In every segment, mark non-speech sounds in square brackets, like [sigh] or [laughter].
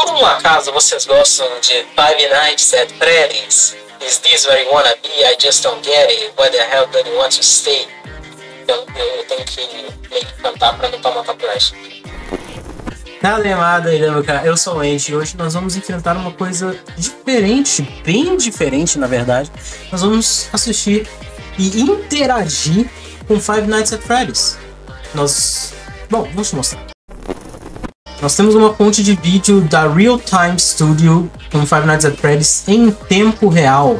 por um acaso vocês gostam de Five Nights at Freddy's? Is this where you wanna be? I just don't get it. Where the hell do you want to stay? Eu, eu tenho que meio que cantar pra não tomar copyright. Calemada aí, cara. Eu sou o Andy e hoje nós vamos enfrentar uma coisa diferente, bem diferente na verdade. Nós vamos assistir e interagir com Five Nights at Freddy's. Nós. Bom, vou te mostrar. Nós temos uma fonte de vídeo da Real Time Studio com Five Nights at Freddy's em tempo real.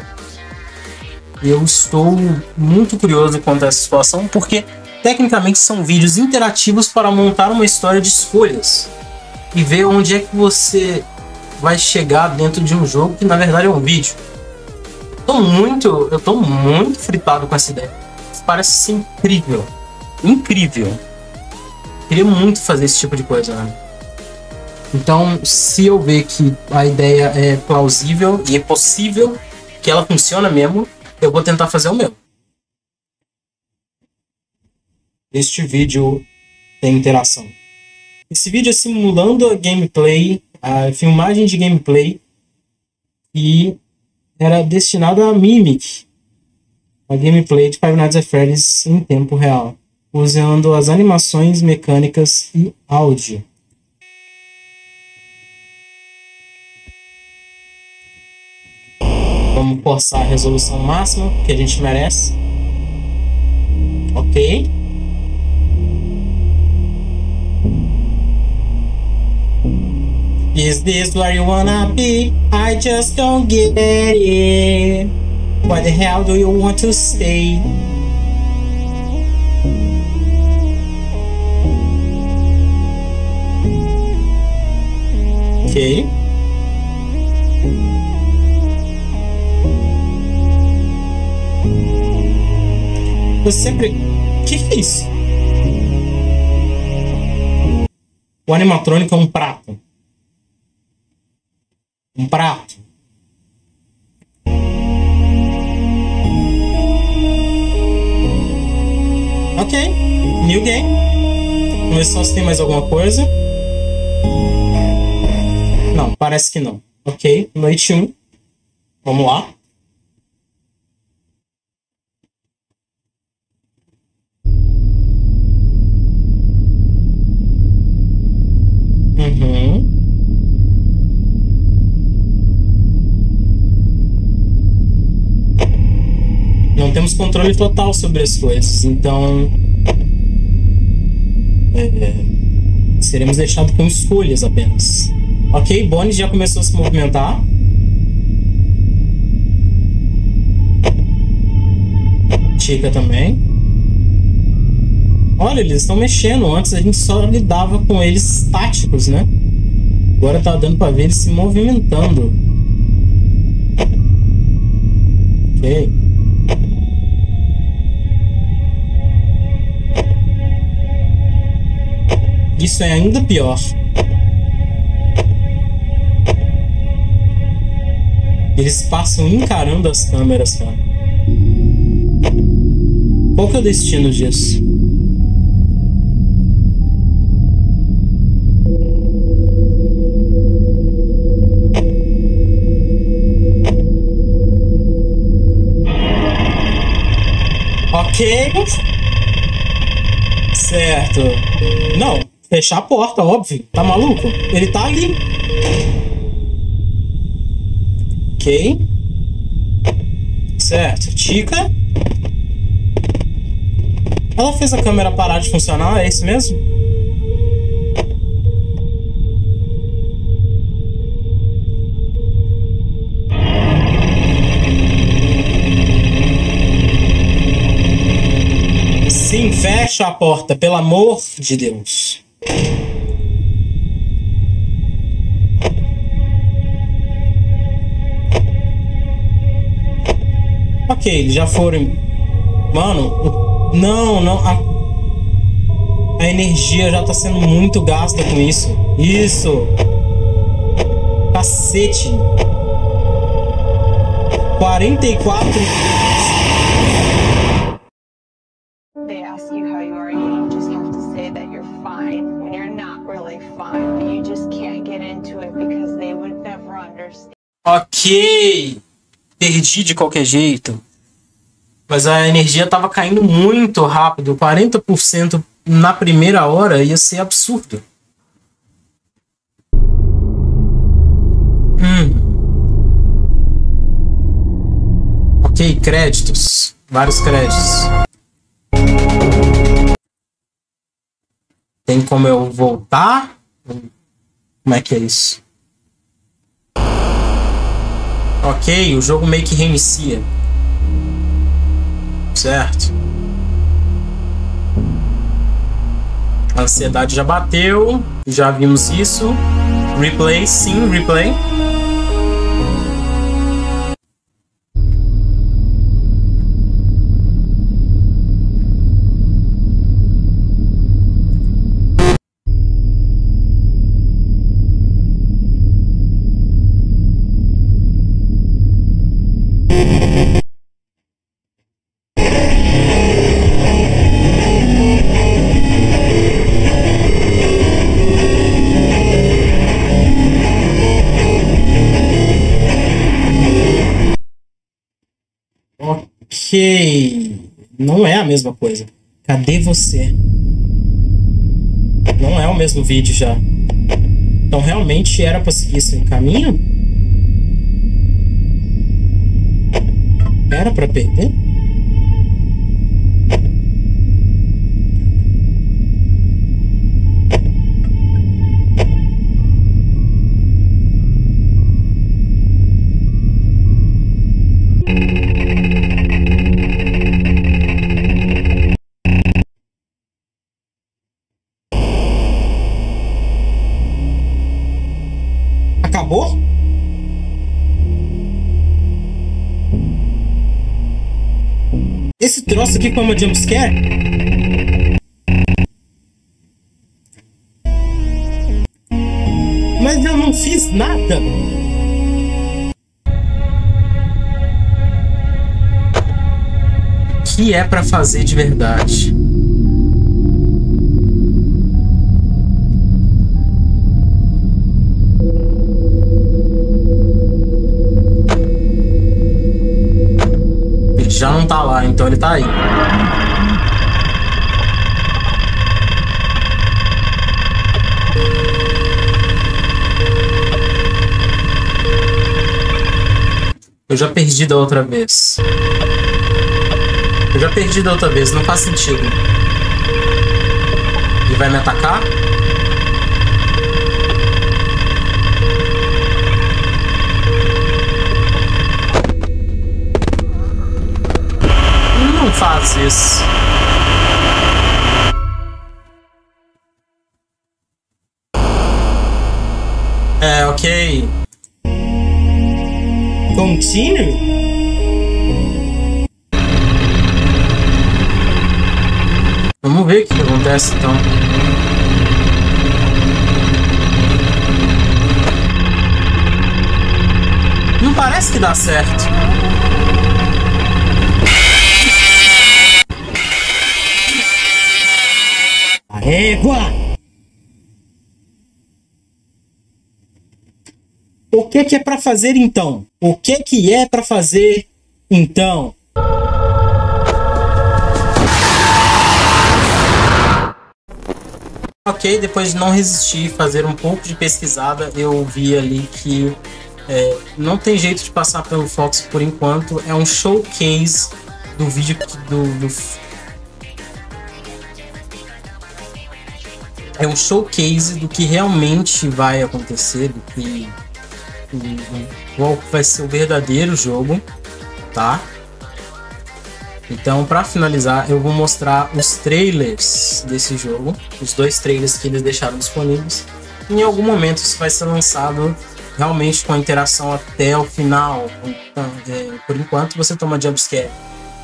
Eu estou muito curioso quanto a essa situação porque tecnicamente são vídeos interativos para montar uma história de escolhas e ver onde é que você vai chegar dentro de um jogo que na verdade é um vídeo. Tô muito, eu tô muito fritado com essa ideia. Parece ser incrível. Incrível. Queria muito fazer esse tipo de coisa, né? Então, se eu ver que a ideia é plausível e é possível, que ela funciona mesmo, eu vou tentar fazer o meu. Este vídeo tem interação. Esse vídeo é simulando a gameplay, a filmagem de gameplay e era destinado a Mimic, a gameplay de Five Nights at Freddy's em tempo real, usando as animações mecânicas e áudio. Vamos forçar a resolução máxima que a gente merece. Ok. Is this where you wanna be? I just don't get it. Why the hell do you want to stay? Ok. Eu sempre. O que, que é isso? O animatrônico é um prato. Um prato. Ok. New game. Vamos ver só se tem mais alguma coisa. Não, parece que não. Ok. Noite 1. Vamos lá. Não temos controle total sobre as coisas. Então. É, seremos deixados com escolhas apenas. Ok, Bonnie já começou a se movimentar. Chica também. Olha, eles estão mexendo. Antes a gente só lidava com eles táticos, né? Agora tá dando pra ver eles se movimentando. Ok. Isso é ainda pior. Eles passam encarando as câmeras, cara. Qual que é o destino disso? Ok. Certo. Não, Fechar a porta, óbvio. Tá maluco? Ele tá ali. Ok. Certo. Tica. Ela fez a câmera parar de funcionar, é isso mesmo? Porta, pelo amor de Deus. Ok, eles já foram. Mano, não, não. A, a energia já tá sendo muito gasta com isso. Isso. Cacete. 44 Ok. Perdi de qualquer jeito. Mas a energia tava caindo muito rápido. 40% na primeira hora ia ser absurdo. Hum. Ok, créditos. Vários créditos. Tem como eu voltar? Como é que é isso? Ok, o jogo meio que reinicia. Certo. A ansiedade já bateu. Já vimos isso. Replay, sim, replay. Ok. Não é a mesma coisa. Cadê você? Não é o mesmo vídeo já. Então realmente era pra seguir esse caminho? Era pra perder? Acabou? Esse troço aqui foi uma jumpscare? Mas eu não fiz nada. O que é pra fazer de verdade? Então ele tá aí. Eu já perdi da outra vez. Eu já perdi da outra vez, não faz sentido. Ele vai me atacar? Não faz isso. É, ok. Continue? Vamos ver o que que acontece então. Não parece que dá certo. Régua! O que que é pra fazer então? O que que é pra fazer então? Ok, depois de não resistir, fazer um pouco de pesquisada, eu vi ali que é, não tem jeito de passar pelo Fox por enquanto. É um showcase do vídeo do, do é um showcase do que realmente vai acontecer, do que qual vai ser o verdadeiro jogo, tá? Então, para finalizar, eu vou mostrar os trailers desse jogo, os dois trailers que eles deixaram disponíveis. Em algum momento isso vai ser lançado realmente com a interação até o final. Então, é, por enquanto, você toma jumpscare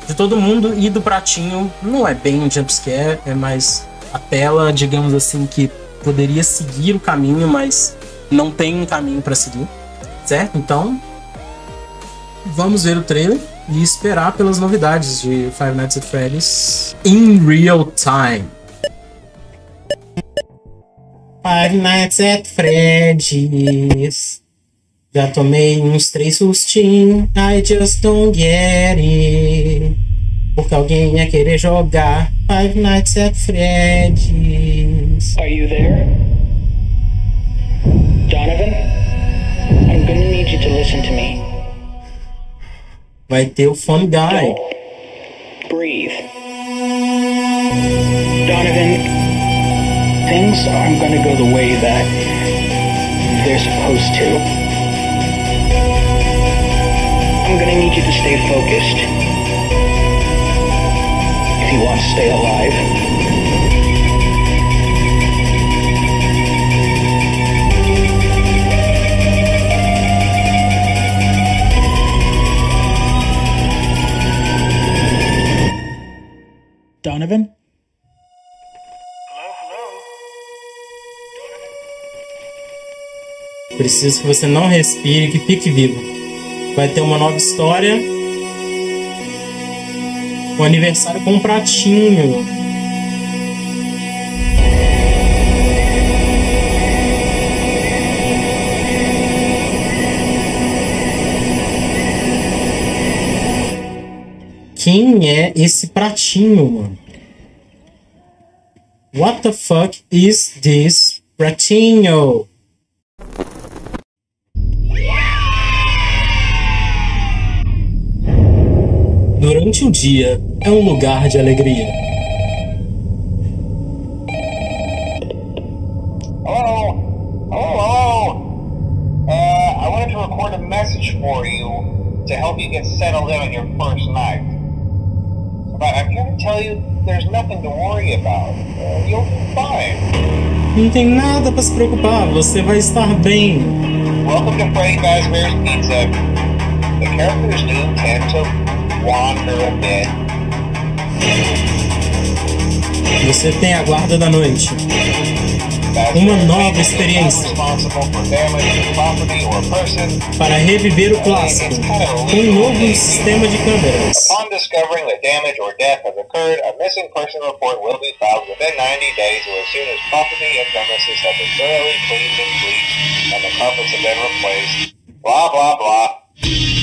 de todo mundo e do pratinho não é bem um jumpscare, é mais a tela, digamos assim, que poderia seguir o caminho, mas não tem um caminho para seguir, certo? Então, vamos ver o trailer e esperar pelas novidades de Five Nights at Freddy's in real time. Five Nights at Freddy's. Já tomei uns três sustinhos, I just don't get it. Porque alguém ia querer jogar Five Nights at Freddy's. Are you there? Donovan? I'm gonna need you to listen to me. Vai ter o Fun Guy. Don't breathe. Donovan, things aren't gonna go the way that they're supposed to. I'm gonna need you to stay focused. If you want to stay alive. Donovan? Preciso que você não respire, que fique vivo. Vai ter uma nova história. O aniversário com um pratinho. Quem é esse pratinho, mano? What the fuck is this pratinho? Durante o dia é um lugar de alegria. Hello? Hello, hello? Uh, I wanted to record a message for you to help you get settled in on your first night. But I'm here to tell you there's nothing to worry about. Uh, you'll be fine. Não tem nada pra se preocupar, você vai estar bem. Welcome to Freddy Fazbear's Pizza. The characters do tend Você tem a guarda da noite. Uma nova experiência. Para reviver o clássico, com um novo sistema de câmeras. Upon discovering that damage report will be filed within 90 days or as thoroughly carpets. Blah, blah, blah.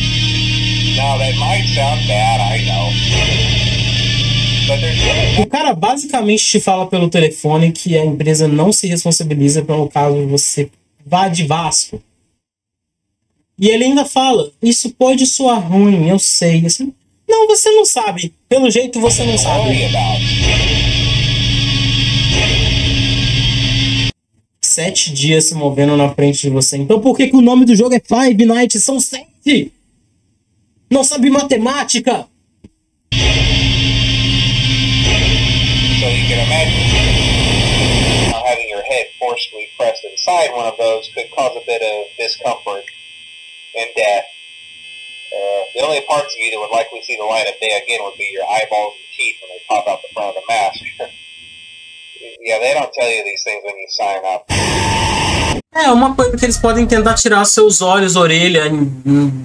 Now, that might sound bad, I know. O cara basicamente te fala pelo telefone que a empresa não se responsabiliza pelo caso de você vá de Vasco. E ele ainda fala: Isso pode soar ruim, eu sei. Assim, não, você não sabe. Pelo jeito você não sabe. Sete dias se movendo na frente de você. Então por que, que o nome do jogo é Five Nights? São sete! Não sabe matemática! So you can imagine having your head forcefully pressed inside one of those could cause a bit of discomfort and death. Uh, the only parts of you that would likely see the light of day again would be your eyeballs and teeth when they pop out the front of the mask. [laughs] yeah, they don't tell you these things when you sign up. É uma coisa que eles podem tentar tirar seus olhos, orelha,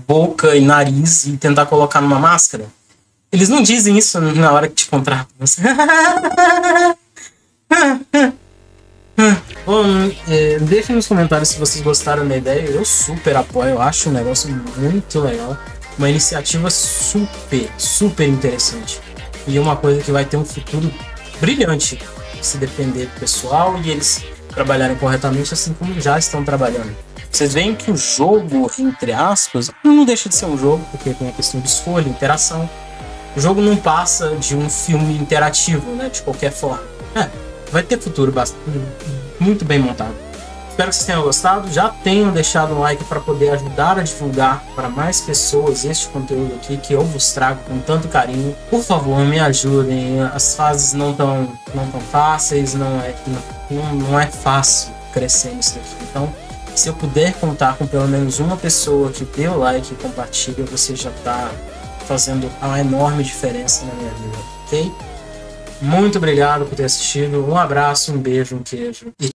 boca e nariz e tentar colocar numa máscara. Eles não dizem isso na hora que te contratam. [laughs] Bom, é, deixem nos comentários se vocês gostaram da ideia. Eu super apoio, eu acho um negócio muito legal. Uma iniciativa super, super interessante. E uma coisa que vai ter um futuro brilhante se depender do pessoal e eles trabalharem corretamente, assim como já estão trabalhando. Vocês veem que o jogo, entre aspas, não deixa de ser um jogo, porque tem a questão de escolha, interação. O jogo não passa de um filme interativo, né? De qualquer forma. É, vai ter futuro bastante, muito bem montado. Espero que vocês tenham gostado. Já tenham deixado um like para poder ajudar a divulgar para mais pessoas este conteúdo aqui que eu vos trago com tanto carinho. Por favor, me ajudem. As fases não tão, não tão fáceis, não é, não, não é fácil crescer nisso daqui. Então, se eu puder contar com pelo menos uma pessoa que dê o like e compartilha, você já está fazendo uma enorme diferença na minha vida, ok? Muito obrigado por ter assistido. Um abraço, um beijo, um queijo e